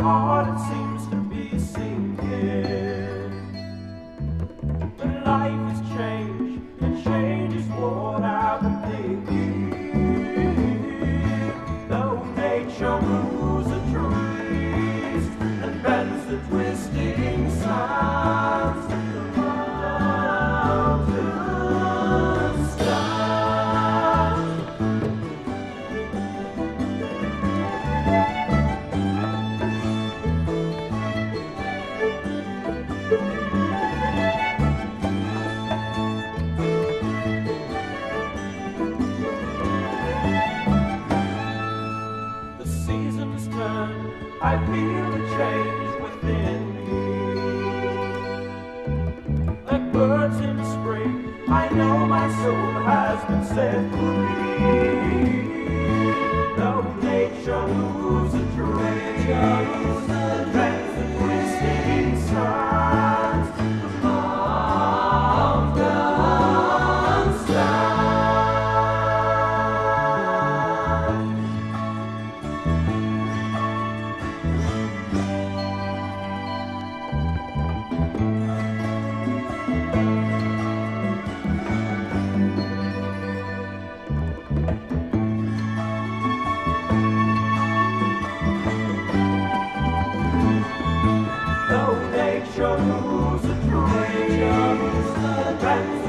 heart I feel the change within me. Like birds in spring, I know my soul has been set free. Moves the bends the twisting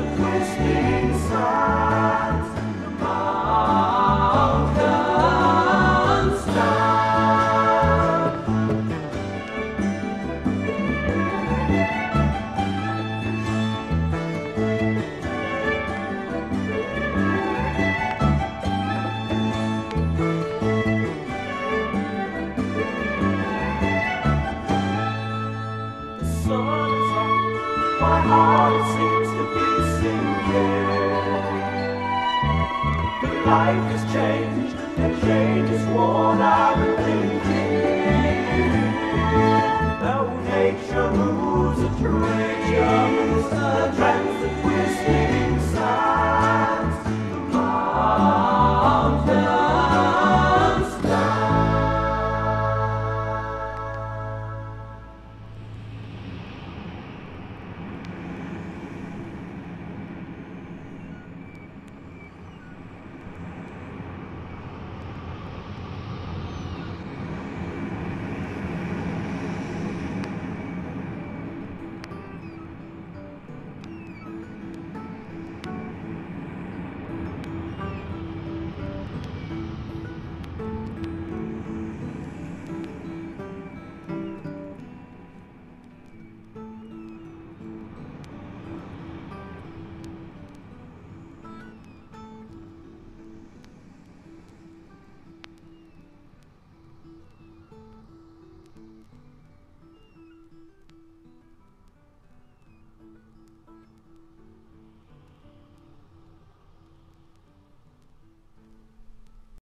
my heart seems to be sinking. But life has changed, and change is what I've been thinking. Though nature moves the twisting